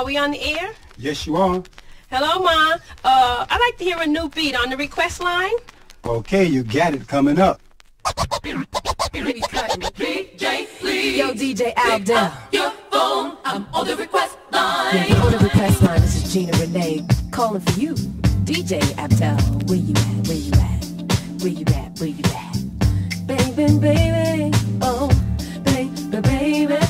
Are we on the air? Yes, you are. Hello, Ma. Uh, I'd like to hear a new beat on the request line. Okay, you got it coming up. DJ Lee. Yo, DJ Alda. Your phone, I'm on the request line. Yeah, on the request line, this is Gina Renee calling for you. DJ Abdel, where you at, where you at, where you at, where you at? Baby, baby, oh, baby, baby.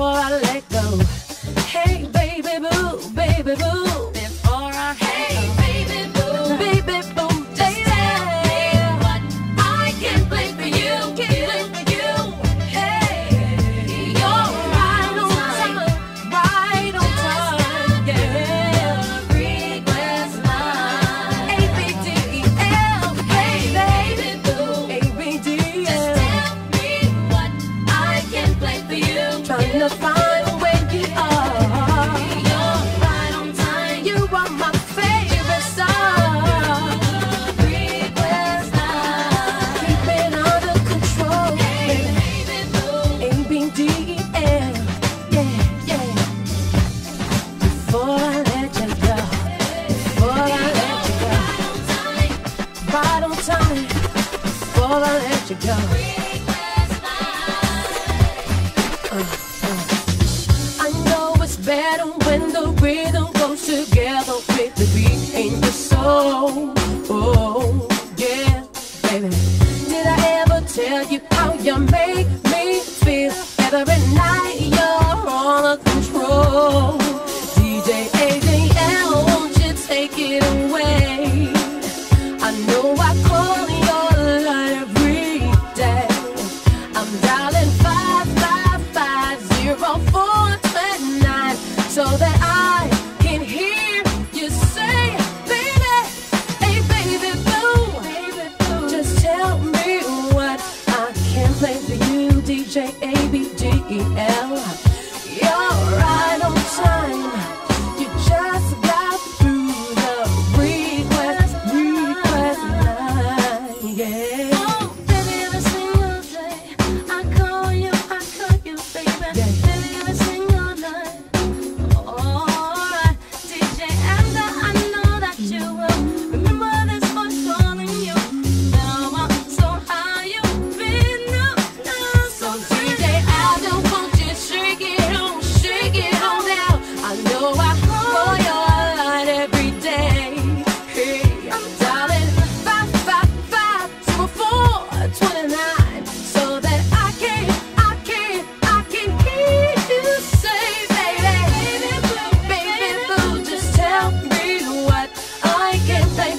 all I let to go. Uh, uh. I know it's better when the rhythm goes together with the beat and the soul.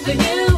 for you.